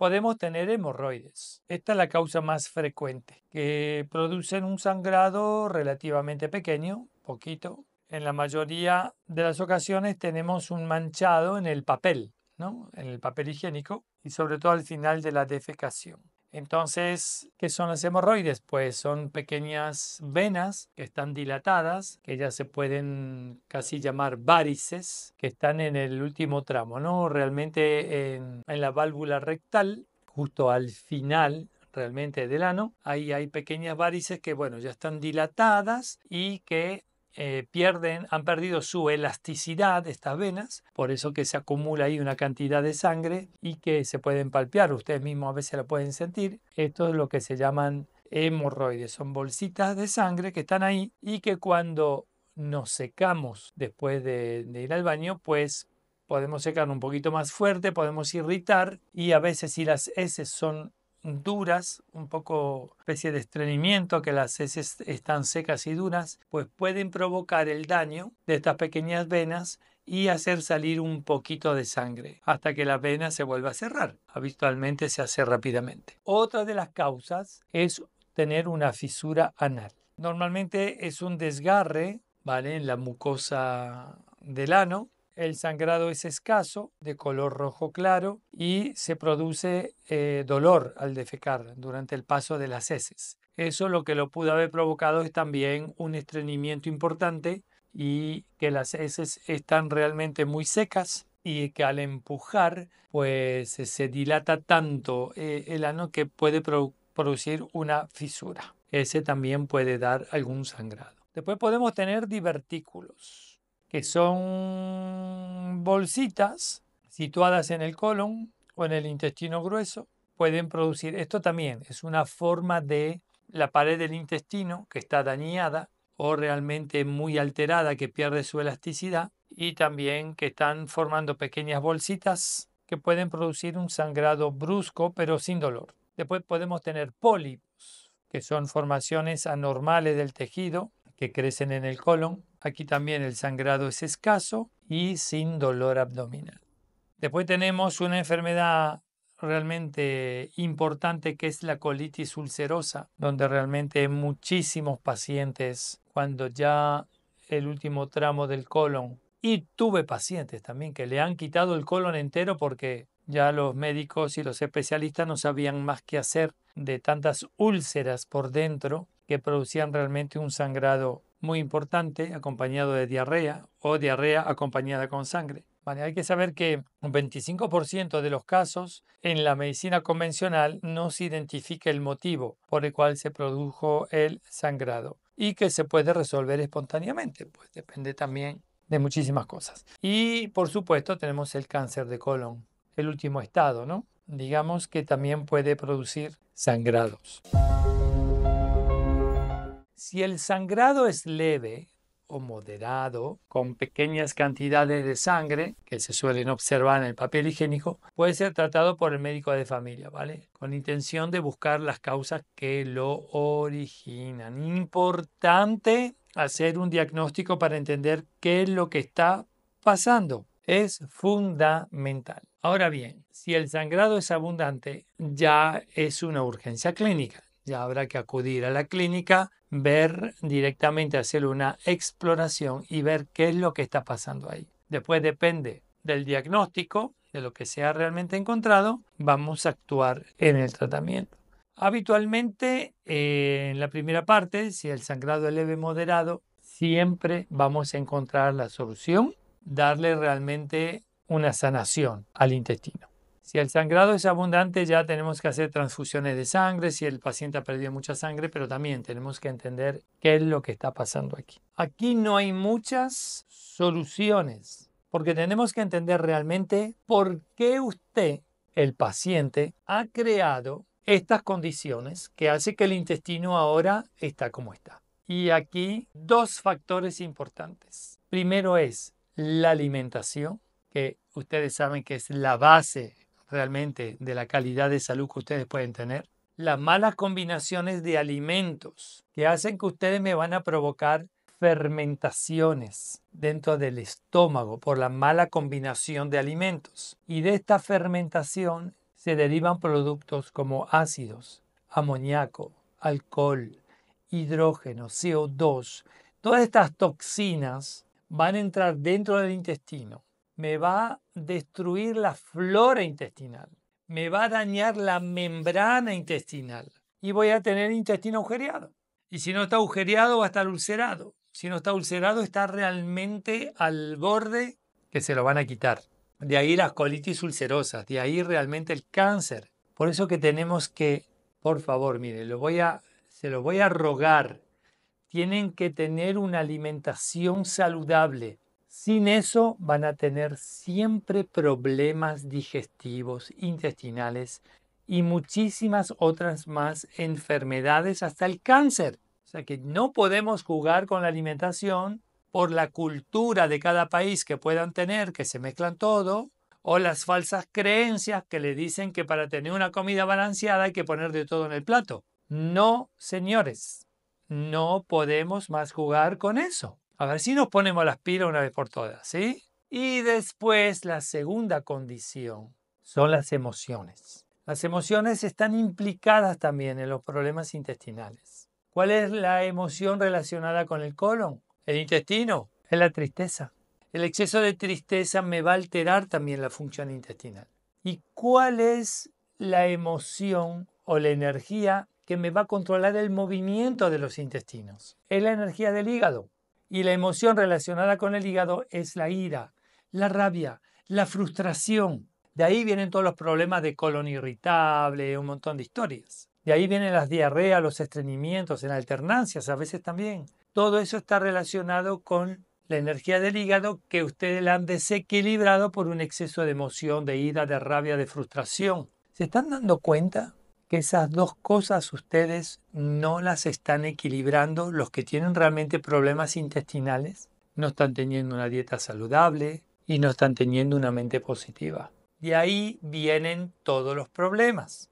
podemos tener hemorroides. Esta es la causa más frecuente, que producen un sangrado relativamente pequeño, poquito. En la mayoría de las ocasiones tenemos un manchado en el papel, ¿no? En el papel higiénico y sobre todo al final de la defecación. Entonces, ¿qué son las hemorroides? Pues son pequeñas venas que están dilatadas, que ya se pueden casi llamar varices, que están en el último tramo, ¿no? Realmente en, en la válvula rectal, justo al final realmente del ano, ahí hay pequeñas varices que, bueno, ya están dilatadas y que eh, pierden, han perdido su elasticidad estas venas, por eso que se acumula ahí una cantidad de sangre y que se pueden palpear, ustedes mismos a veces la pueden sentir. Esto es lo que se llaman hemorroides, son bolsitas de sangre que están ahí y que cuando nos secamos después de, de ir al baño, pues podemos secar un poquito más fuerte, podemos irritar y a veces si las heces son duras, un poco especie de estreñimiento, que las heces están secas y duras, pues pueden provocar el daño de estas pequeñas venas y hacer salir un poquito de sangre hasta que la vena se vuelva a cerrar. Habitualmente se hace rápidamente. Otra de las causas es tener una fisura anal. Normalmente es un desgarre, ¿vale? En la mucosa del ano el sangrado es escaso, de color rojo claro, y se produce eh, dolor al defecar durante el paso de las heces. Eso lo que lo pudo haber provocado es también un estreñimiento importante y que las heces están realmente muy secas y que al empujar pues se dilata tanto eh, el ano que puede producir una fisura. Ese también puede dar algún sangrado. Después podemos tener divertículos que son bolsitas situadas en el colon o en el intestino grueso, pueden producir, esto también es una forma de la pared del intestino que está dañada o realmente muy alterada, que pierde su elasticidad, y también que están formando pequeñas bolsitas que pueden producir un sangrado brusco pero sin dolor. Después podemos tener pólipos, que son formaciones anormales del tejido que crecen en el colon. Aquí también el sangrado es escaso y sin dolor abdominal. Después tenemos una enfermedad realmente importante que es la colitis ulcerosa, donde realmente muchísimos pacientes cuando ya el último tramo del colon y tuve pacientes también que le han quitado el colon entero porque ya los médicos y los especialistas no sabían más qué hacer de tantas úlceras por dentro que producían realmente un sangrado muy importante acompañado de diarrea o diarrea acompañada con sangre. hay que saber que un 25% de los casos en la medicina convencional no se identifica el motivo por el cual se produjo el sangrado y que se puede resolver espontáneamente, pues depende también de muchísimas cosas. Y por supuesto tenemos el cáncer de colon, el último estado, ¿no? Digamos que también puede producir sangrados. Si el sangrado es leve o moderado, con pequeñas cantidades de sangre que se suelen observar en el papel higiénico, puede ser tratado por el médico de familia, ¿vale? Con intención de buscar las causas que lo originan. Importante hacer un diagnóstico para entender qué es lo que está pasando. Es fundamental. Ahora bien, si el sangrado es abundante, ya es una urgencia clínica. Ya habrá que acudir a la clínica ver directamente, hacer una exploración y ver qué es lo que está pasando ahí. Después depende del diagnóstico, de lo que se ha realmente encontrado, vamos a actuar en el tratamiento. Habitualmente, eh, en la primera parte, si el sangrado es leve moderado, siempre vamos a encontrar la solución, darle realmente una sanación al intestino. Si el sangrado es abundante, ya tenemos que hacer transfusiones de sangre, si el paciente ha perdido mucha sangre, pero también tenemos que entender qué es lo que está pasando aquí. Aquí no hay muchas soluciones, porque tenemos que entender realmente por qué usted, el paciente, ha creado estas condiciones que hace que el intestino ahora está como está. Y aquí dos factores importantes. Primero es la alimentación, que ustedes saben que es la base realmente de la calidad de salud que ustedes pueden tener. Las malas combinaciones de alimentos que hacen que ustedes me van a provocar fermentaciones dentro del estómago por la mala combinación de alimentos. Y de esta fermentación se derivan productos como ácidos, amoníaco, alcohol, hidrógeno, CO2. Todas estas toxinas van a entrar dentro del intestino. Me va a destruir la flora intestinal. Me va a dañar la membrana intestinal. Y voy a tener intestino agujereado. Y si no está agujereado, va a estar ulcerado. Si no está ulcerado, está realmente al borde que se lo van a quitar. De ahí las colitis ulcerosas, de ahí realmente el cáncer. Por eso que tenemos que, por favor, mire, se lo voy a rogar. Tienen que tener una alimentación saludable. Sin eso van a tener siempre problemas digestivos, intestinales y muchísimas otras más enfermedades, hasta el cáncer. O sea que no podemos jugar con la alimentación por la cultura de cada país que puedan tener, que se mezclan todo, o las falsas creencias que le dicen que para tener una comida balanceada hay que poner de todo en el plato. No, señores, no podemos más jugar con eso. A ver si nos ponemos las pilas una vez por todas, ¿sí? Y después la segunda condición son las emociones. Las emociones están implicadas también en los problemas intestinales. ¿Cuál es la emoción relacionada con el colon? El intestino es la tristeza. El exceso de tristeza me va a alterar también la función intestinal. ¿Y cuál es la emoción o la energía que me va a controlar el movimiento de los intestinos? Es la energía del hígado. Y la emoción relacionada con el hígado es la ira, la rabia, la frustración. De ahí vienen todos los problemas de colon irritable, un montón de historias. De ahí vienen las diarreas, los estreñimientos, en alternancias a veces también. Todo eso está relacionado con la energía del hígado que ustedes la han desequilibrado por un exceso de emoción, de ira, de rabia, de frustración. ¿Se están dando cuenta que esas dos cosas ustedes no las están equilibrando? Los que tienen realmente problemas intestinales no están teniendo una dieta saludable y no están teniendo una mente positiva. De ahí vienen todos los problemas.